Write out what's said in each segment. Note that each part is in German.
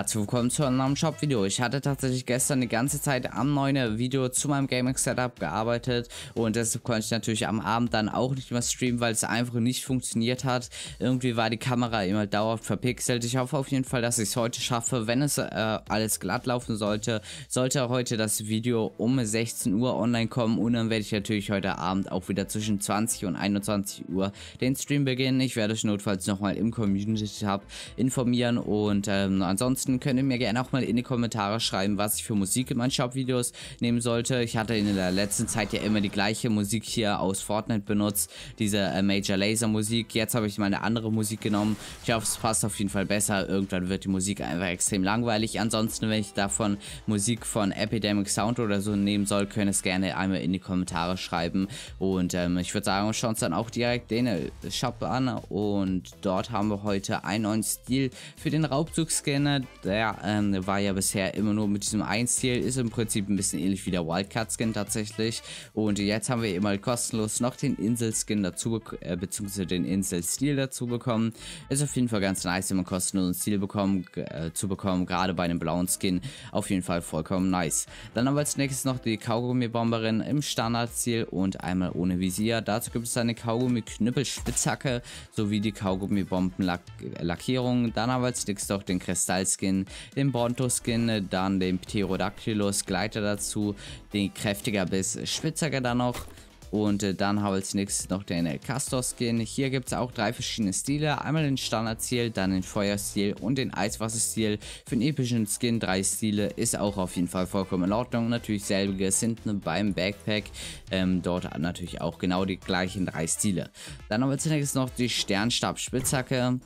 Herzlich willkommen zu einem neuen Shop-Video. Ich hatte tatsächlich gestern die ganze Zeit am neuen Video zu meinem Gaming-Setup gearbeitet und deshalb konnte ich natürlich am Abend dann auch nicht mehr streamen, weil es einfach nicht funktioniert hat. Irgendwie war die Kamera immer dauerhaft verpixelt. Ich hoffe auf jeden Fall, dass ich es heute schaffe. Wenn es äh, alles glatt laufen sollte, sollte heute das Video um 16 Uhr online kommen und dann werde ich natürlich heute Abend auch wieder zwischen 20 und 21 Uhr den Stream beginnen. Ich werde euch notfalls nochmal im Community-Tab informieren und ähm, ansonsten Ansonsten könnt ihr mir gerne auch mal in die Kommentare schreiben, was ich für Musik in meinen Shop-Videos nehmen sollte. Ich hatte in der letzten Zeit ja immer die gleiche Musik hier aus Fortnite benutzt, diese äh, Major Laser Musik. Jetzt habe ich mal eine andere Musik genommen. Ich hoffe, es passt auf jeden Fall besser. Irgendwann wird die Musik einfach extrem langweilig. Ansonsten, wenn ich davon Musik von Epidemic Sound oder so nehmen soll, könnt ihr es gerne einmal in die Kommentare schreiben. Und ähm, ich würde sagen, wir schauen uns dann auch direkt den äh, Shop an. Und dort haben wir heute einen neuen Stil für den Raubzug-Scanner der ähm, war ja bisher immer nur mit diesem einen Stil, ist im Prinzip ein bisschen ähnlich wie der Wildcard-Skin tatsächlich. Und jetzt haben wir eben mal kostenlos noch den Insel-Skin dazu, äh, beziehungsweise den Insel-Stil dazu bekommen. Ist auf jeden Fall ganz nice, man kostenlosen Stil bekommen, äh, zu bekommen, gerade bei einem blauen Skin. Auf jeden Fall vollkommen nice. Dann haben wir als nächstes noch die Kaugummi-Bomberin im Standard-Stil und einmal ohne Visier. Dazu gibt es eine Kaugummi-Knüppel-Spitzhacke sowie die Kaugummi-Bomben-Lackierung. Dann haben wir als nächstes noch den Kristall-Skin Skin, den Bronto Skin, dann den Pterodactylus Gleiter dazu, den kräftiger bis Spitzhacke dann noch. Und äh, dann haben wir als nächstes noch den äh, Castor Skin. Hier gibt es auch drei verschiedene Stile. Einmal den Standard-Stil, dann den Feuerstil und den Eiswasser-Stil. Für den epischen Skin drei Stile ist auch auf jeden Fall vollkommen in Ordnung. Natürlich selbiges hinten beim Backpack. Ähm, dort natürlich auch genau die gleichen drei Stile. Dann haben wir zunächst noch die Sternstab-Spitzhacke.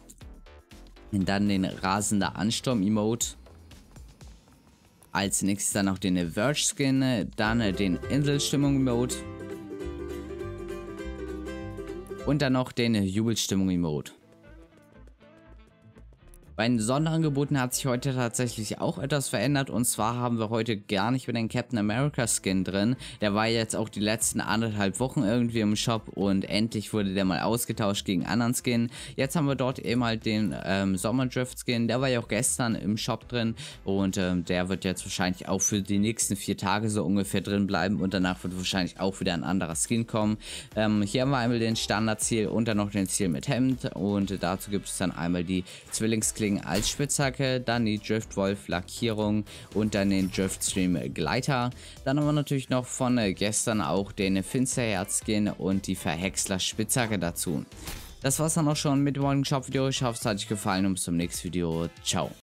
Dann den rasender Ansturm-Emote. Als nächstes dann noch den Verge-Skin, dann den Inselstimmung-Emote. Und dann noch den Jubelstimmung-Emote. Bei den Sonderangeboten hat sich heute tatsächlich auch etwas verändert und zwar haben wir heute gar nicht mehr den Captain America Skin drin. Der war jetzt auch die letzten anderthalb Wochen irgendwie im Shop und endlich wurde der mal ausgetauscht gegen anderen Skin. Jetzt haben wir dort eben halt den ähm, Sommerdrift Skin, der war ja auch gestern im Shop drin und ähm, der wird jetzt wahrscheinlich auch für die nächsten vier Tage so ungefähr drin bleiben und danach wird wahrscheinlich auch wieder ein anderer Skin kommen. Ähm, hier haben wir einmal den Standard-Ziel und dann noch den Ziel mit Hemd und dazu gibt es dann einmal die Zwillingsklingen Klingen als Spitzhacke, dann die Driftwolf Lackierung und dann den Driftstream Gleiter. Dann haben wir natürlich noch von äh, gestern auch den Finsterherz Skin und die Verhexler Spitzhacke dazu. Das war's dann auch schon mit dem morgigen Shop Video. Ich hoffe es hat euch gefallen und bis zum nächsten Video. Ciao.